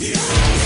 Yeah.